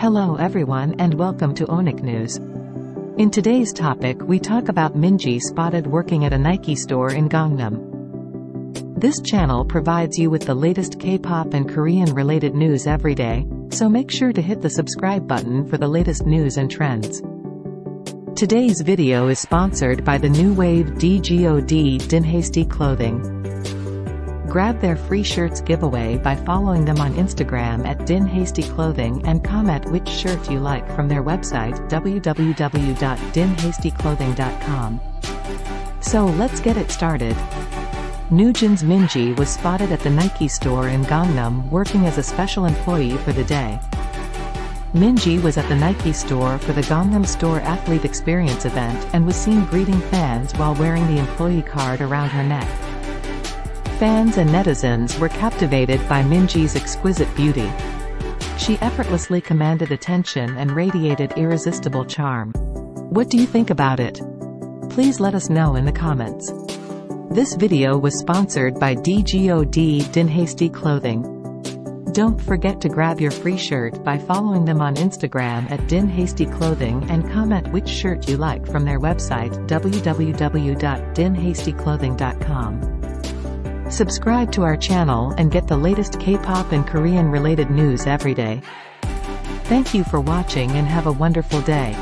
Hello everyone and welcome to Ohnick News. In today's topic we talk about Minji spotted working at a Nike store in Gangnam. This channel provides you with the latest K-pop and Korean related news every day, so make sure to hit the subscribe button for the latest news and trends. Today's video is sponsored by the new wave DGOD Dinhasty Clothing. Grab their free shirts giveaway by following them on Instagram at Dinhasty Clothing and comment which shirt you like from their website www.dinhastyclothing.com. So let's get it started. NewJeans Minji was spotted at the Nike store in Gangnam working as a special employee for the day. Minji was at the Nike store for the Gangnam Store Athlete Experience event and was seen greeting fans while wearing the employee card around her neck. Fans and netizens were captivated by Minji's exquisite beauty. She effortlessly commanded attention and radiated irresistible charm. What do you think about it? Please let us know in the comments. This video was sponsored by DGOD Dinhasty Clothing. Don't forget to grab your free shirt by following them on Instagram at Dinhasty Clothing and comment which shirt you like from their website www.dinhastyclothing.com. Subscribe to our channel and get the latest K-pop and Korean related news every day. Thank you for watching and have a wonderful day.